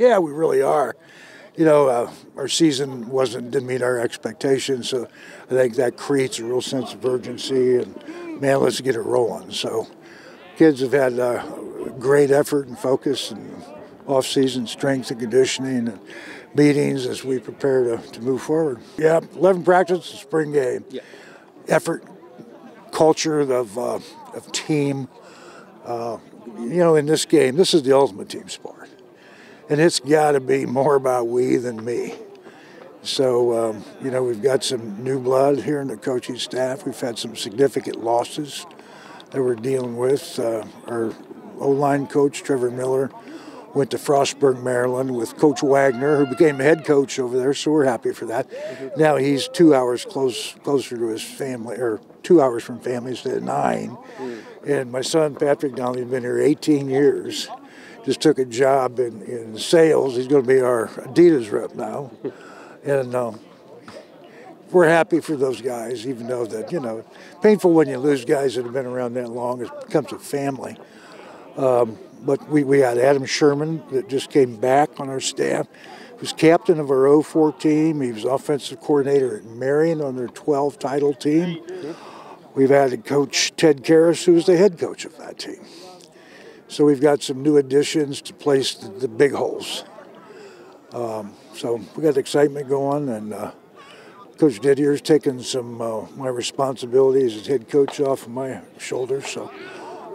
Yeah, we really are. You know, uh, our season wasn't didn't meet our expectations, so I think that creates a real sense of urgency and man, let's get it rolling. So, kids have had uh, great effort and focus and off-season strength and conditioning and meetings as we prepare to, to move forward. Yeah, 11 practice, spring game. Yeah. Effort, culture of, uh, of team. Uh, you know, in this game, this is the ultimate team sport and it's got to be more about we than me. So, um, you know, we've got some new blood here in the coaching staff. We've had some significant losses that we're dealing with. Uh, our O line coach, Trevor Miller, went to Frostburg, Maryland with Coach Wagner, who became head coach over there, so we're happy for that. Now he's two hours close, closer to his family, or two hours from family instead of nine. Mm. And my son, Patrick Donley's been here 18 years just took a job in, in sales. He's going to be our Adidas rep now. And um, we're happy for those guys, even though that, you know, painful when you lose guys that have been around that long. It becomes a family. Um, but we, we had Adam Sherman that just came back on our staff. He was captain of our 04 team. He was offensive coordinator at Marian on their 12 title team. We've added Coach Ted Karras, who was the head coach of that team. So we've got some new additions to place the, the big holes. Um, so we got excitement going, and uh, Coach Didier's taking some uh, my responsibilities as head coach off of my shoulders. So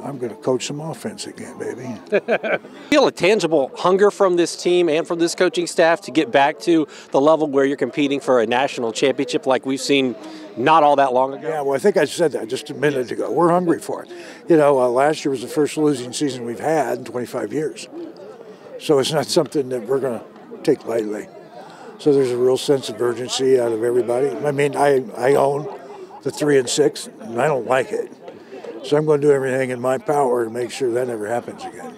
I'm going to coach some offense again, baby. Feel a tangible hunger from this team and from this coaching staff to get back to the level where you're competing for a national championship like we've seen not all that long ago? Yeah, well, I think I said that just a minute ago. We're hungry for it. You know, uh, last year was the first losing season we've had in 25 years. So it's not something that we're going to take lightly. So there's a real sense of urgency out of everybody. I mean, I, I own the three and six, and I don't like it. So I'm going to do everything in my power to make sure that never happens again.